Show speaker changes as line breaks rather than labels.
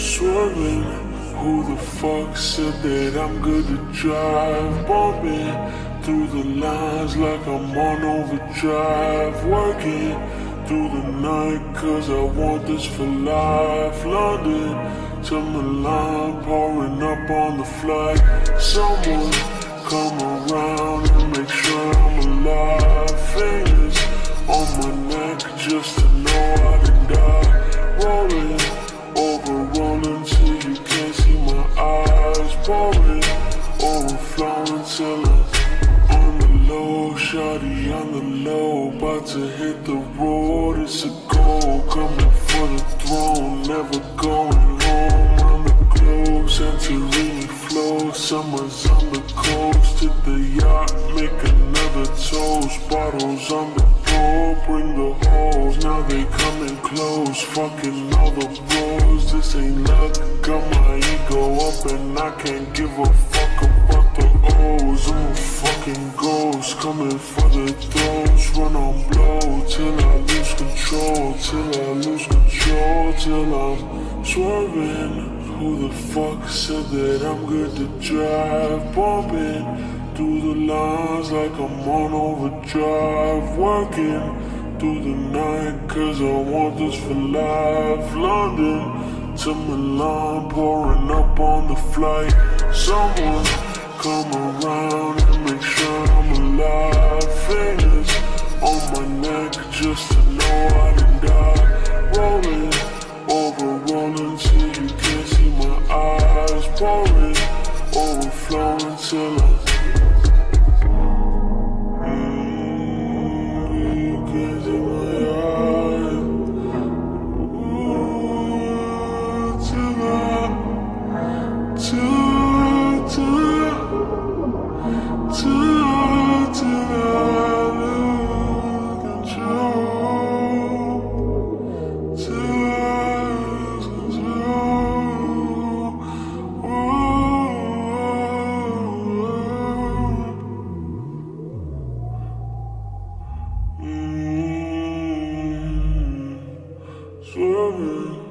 Swerving, who the fuck said that I'm good to drive? Bumping through the lines like I'm on overdrive. Working through the night cause I want this for life. London to Milan, pouring up on the flight. Someone come around Pouring, overflowing till I'm on the low. Shawty on the low, about to hit the road. It's a goal, coming Summers on the coast, hit the yacht, make another toast. Bottles on the floor, bring the hoes. Now they coming close, fucking all the bros. This ain't luck, got my ego up and I can't give a fuck about the O's. I'm a fucking ghost, coming for the throats. Till I'm swerving. Who the fuck said that I'm good to drive? Bumping through the lines like I'm on overdrive. Working through the night cause I want this for life. London to Milan, pouring up on the flight. Someone come around and make sure I'm alive. Fingers on my neck just to Pouring, overflowing till sorry.